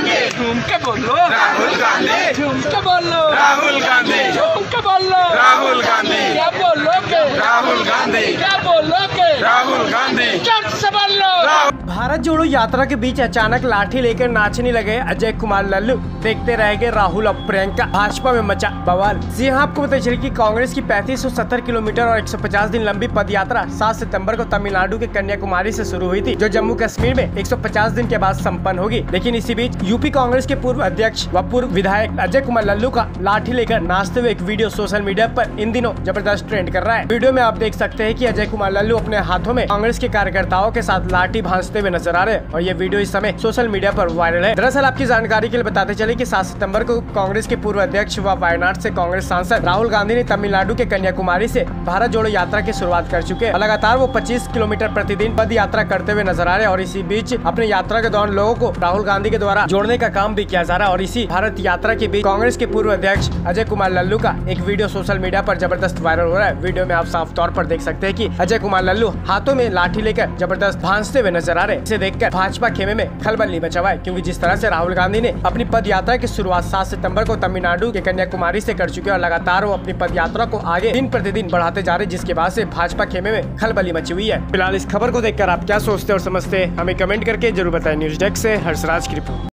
गांधी झूम के बोलो राहुल गांधी झूम के बोलो राहुल गांधी झूम के बोलो राहुल गांधी क्या बोलोगे राहुल गांधी क्या बोलोगे राहुल गांधी चट से बोलो भारत जोड़ो यात्रा के बीच अचानक लाठी लेकर नाचने लगे अजय कुमार लल्लू। देखते रह गए राहुल और प्रियंका। भाजपा में मचा बवाल। जी हाँ आपको पता चले कि कांग्रेस की 3570 किलोमीटर और 150 दिन लंबी पद यात्रा सात सितंबर को तमिलनाडु के कन्याकुमारी से शुरू हुई थी, जो जम्मू कश्मीर में 150 दिन के बाद सम्पन्न होगी। लेकिन इसी बीच यूपी कांग्रेस के पूर्व अध्यक्ष व पूर्व विधायक अजय कुमार लल्लू का लाठी लेकर नाचते हुए एक वीडियो सोशल मीडिया आरोप इन दिनों ज़बरदस्त ट्रेंड कर रहा है। वीडियो में आप देख सकते हैं की अजय कुमार लल्लू अपने हाथों में कांग्रेस के कार्यकर्ताओं के साथ लाठी भांजते हुए नज़र आ रहे हैं और ये वीडियो इस समय सोशल मीडिया पर वायरल है। दरअसल आपकी जानकारी के लिए बताते चले कि 7 सितंबर को कांग्रेस के पूर्व अध्यक्ष व वायनाड से कांग्रेस सांसद राहुल गांधी ने तमिलनाडु के कन्याकुमारी से भारत जोड़ो यात्रा की शुरुआत कर चुके हैं। लगातार वो 25 किलोमीटर प्रतिदिन पद यात्रा करते हुए नज़र आ रहे हैं और इसी बीच अपने यात्रा के दौरान लोगों को राहुल गांधी के द्वारा जोड़ने का काम भी किया जा रहा है और इसी भारत यात्रा के बीच कांग्रेस के पूर्व अध्यक्ष अजय कुमार लल्लू का एक वीडियो सोशल मीडिया पर ज़बरदस्त वायरल हो रहा है। वीडियो में आप साफ़ तौर पर देख सकते हैं कि अजय कुमार लल्लू हाथों में लाठी लेकर ज़बरदस्त भांसते हुए नज़र आ रहे हैं इसे देखकर भाजपा खेमे में खलबल नहीं बचा हुआ है। क्योंकि जिस तरह ऐसी राहुल गांधी ने अपनी पद यात्रा की शुरुआत सात सितंबर को तमिलनाडु के कन्याकुमारी ऐसी कर चुके और लगातार वो अपनी पद यात्रा को आगे दिन प्रतिदिन बढ़ाते जा रहे जिसके बाद ऐसी भाजपा खेमे में खलबली मची हुई है। फ़िलहाल इस खबर को देखकर आप क्या सोचते और समझते हमें कमेंट करके ज़रूर बताए। न्यूज़ डेस्क ऐसी हर्षराज की रिपोर्ट।